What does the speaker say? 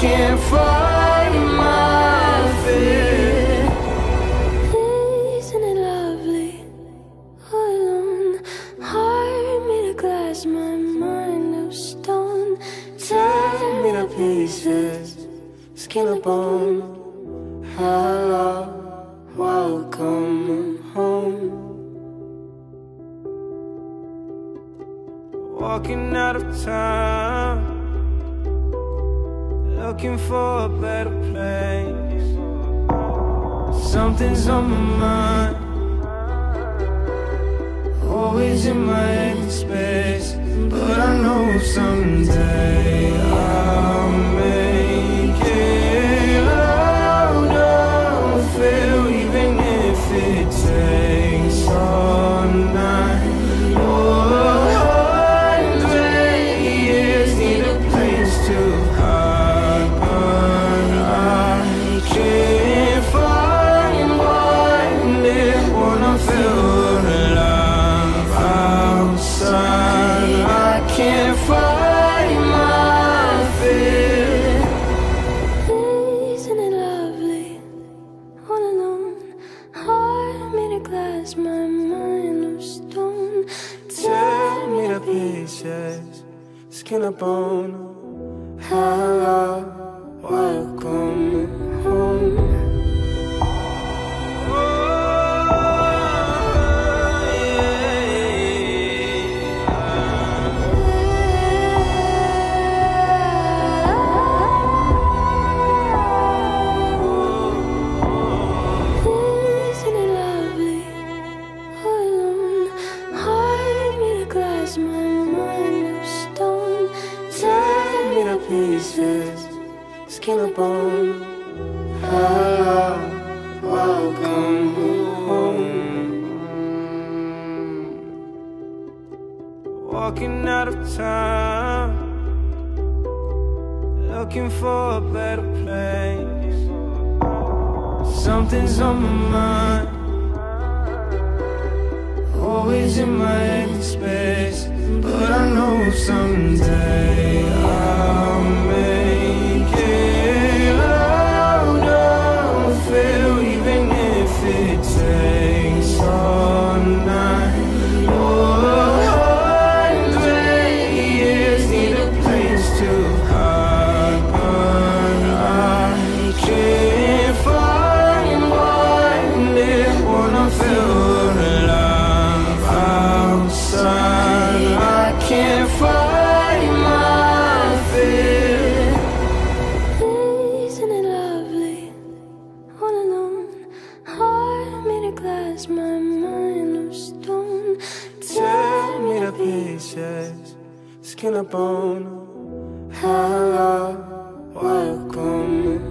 can't find my fear. Isn't it lovely? All alone, heart made of glass, my mind of stone. Tear me to pieces, skin and bone. Hello, welcome home. Walking out of town, looking for a better place. Something's on my mind, always in my head space. But I know someday pieces, skin and bone. Hello, welcome home. Isn't pieces, skin and bone. Hello, welcome home. Walking out of time, looking for a better place. Something's on my mind, always in my head space. But I know someday skin and bone. Hello, welcome.